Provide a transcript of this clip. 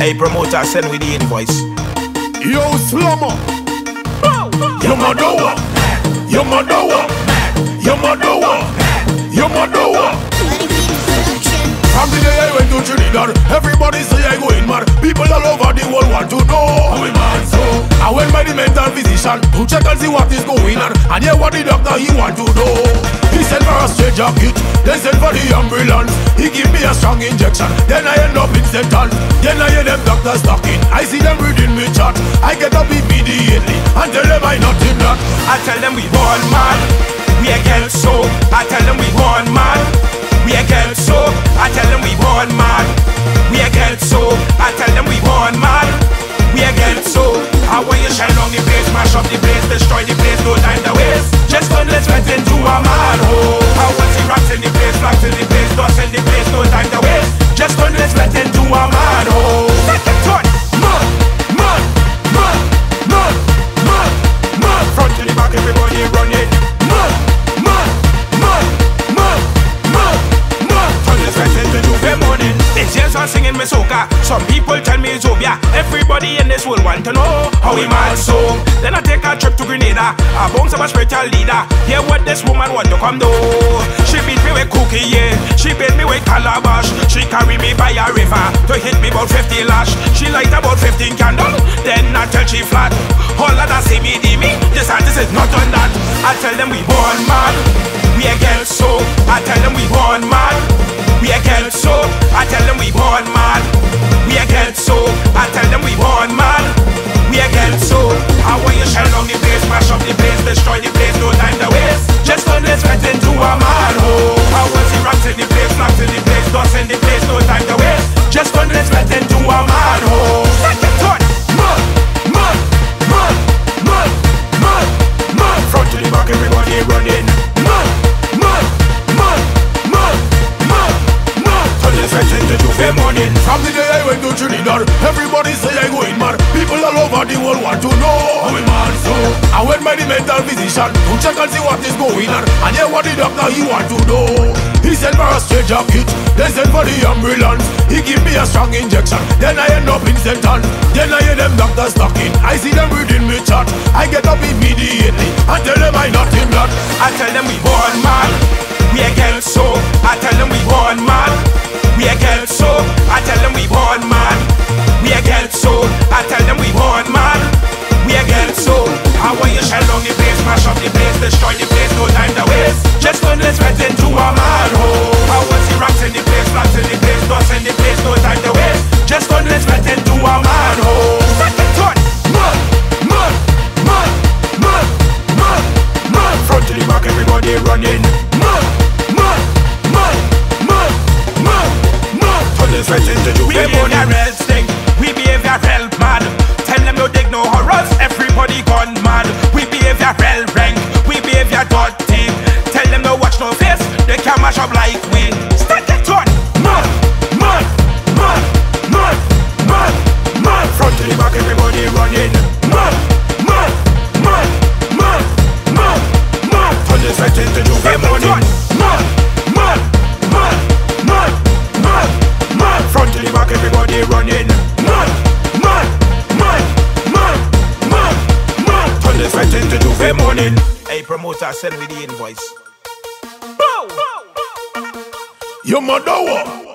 Hey, promoter, send me the invoice. Yo, Slammer. Yo, Madowa. Yo, Madowa. Yo, Madowa. Yo, Madowa. From the day I went to Trinidad, everybody say I go in mad. People all over the world want to know we man so. I went by the mental physician to check and see what is going on, and hear what the doctor he want to know. He sent for a straight jacket, then sent for the ambulance. He give me a strong injection, then I end up in sentence. Then I hear them doctors talking, I see them reading me chat. I get up immediately and tell them I not in that. I tell them we born mad, we a girl so. I tell them we born mad, we a girl so. I tell them we born mad, we a girl so. I tell them we born mad, we a girl so. How will you shine on the place, mash up the place, destroy the place, no time to waste. Just turn get into a mad rocks in the place, dust in the place, no time to waste. Just turn let's get Some people tell me it's Zobia. Everybody in this world want to know how we mad so. Then I take a trip to Grenada. I bounce up a spiritual leader. Hear what this woman want to come do. She beat me with cookie, yeah. She beat me with calabash. She carry me by a river to hit me about 50 lash. She light about 15 candle. Then I tell she flat. All of that see me, me. This artist is not on that. I tell them we born mad. We a girl so. I tell them we born mad. We a girl so. I tell them we born mad. We a girl so. Everybody say I go in mad. People all over the world want to know we man so. I went by the mental physician to check and see what is going on, and hear what the doctor he want to know. He sent for a straight jacket, then sent for the ambulance. He give me a strong injection, then I end up in sentence. Then I hear them doctors talking, I see them reading me chat. I get up immediately and tell them I not in blood. I tell them we born mad. This right into a mad hole. I want see rocks in the place, rocks in the place, dust in the place, no time to waste. Just turn this right into a mad hole. Second turn, Mad, mad, mad, mad, mad, mad. front to the back, everybody running. Mad, can mash up like we. Start that turn. Mad, mad, mad, mad, mad, mad. Front to the back, everybody running. Mad, mad, mad, mad, mad, mad. Turn this right into J'ouvert morning. Mad, mad, mad, mad, mad, mad. Front to the back, everybody running. Mad, mad, mad, mad, mad, mad. Turn this right into J'ouvert morning. Hey, promoter, send me the invoice. Yo, Madowa.